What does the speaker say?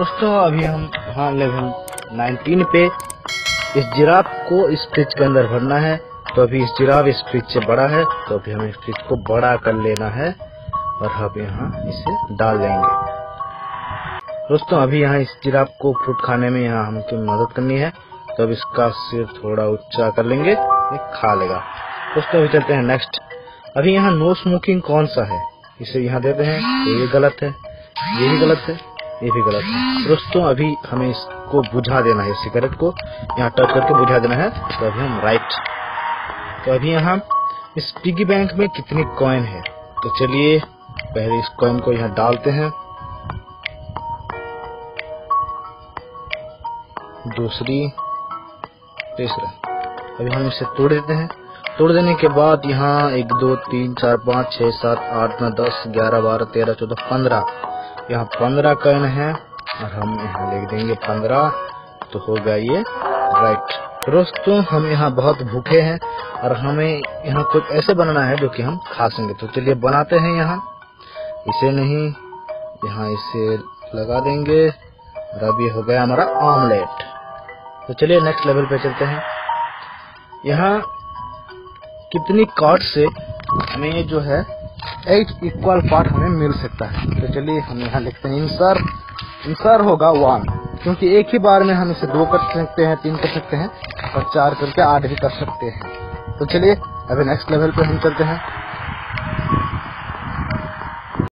दोस्तों, अभी हम हाँ लेवल 19 पे इस जिराफ को इस फ्रिज के अंदर भरना है। तो अभी इस जिराफ इस फ्रिज से बड़ा है तो अभी हमें फ्रिज को बड़ा कर लेना है और हम यहाँ इसे डाल देंगे। दोस्तों, अभी यहाँ इस जिराफ को फ्रूट खाने में यहाँ हमको मदद करनी है। तो अब इसका सिर थोड़ा ऊँचा कर लेंगे खा लेगा। दोस्तों, अभी चलते हैं नेक्स्ट अभी यहाँ नो स्मोकिंग कौन सा है? इसे यहाँ देते हैं तो ये गलत है, ये भी गलत है। ये भी गलत है। दोस्तों, अभी हमें इसको बुझा देना है सिगरेट को। यहाँ टच करके बुझा देना है। तो अभी हम राइट तो अभी यहाँ इस पिगी बैंक में कितनी कॉइन है? तो चलिए, पहले इस कॉइन को यहाँ डालते हैं। दूसरी तीसरा। अभी हम इसे तोड़ देते हैं। तोड़ देने के बाद यहाँ एक, दो, तीन, चार, पाँच छह सात, आठ, नौ, दस, ग्यारह, बारह, तेरह, चौदह, पंद्रह। यहाँ पंद्रह कॉइन है और हम यहाँ लिख देंगे पंद्रह। तो होगा ये। राइट दोस्तों, हम यहाँ बहुत भूखे हैं और हमें यहाँ कुछ ऐसे बनाना है जो कि हम खा सकेंगे तो चलिए बनाते हैं यहाँ। इसे नहीं, यहाँ इसे लगा देंगे। और अभी हो गया हमारा ऑमलेट तो चलिए नेक्स्ट लेवल पे चलते हैं। यहाँ कितनी कार्ड से हमें ये जो है एट इक्वल पार्ट हमें मिल सकता है। तो चलिए हम यहाँ लिखते हैं इंसर इंसर होगा वन क्योंकि एक ही बार में हम इसे दो कर सकते हैं, तीन कर सकते हैं और चार करके आठ भी कर सकते हैं। तो चलिए, अभी नेक्स्ट लेवल पे हम चलते हैं।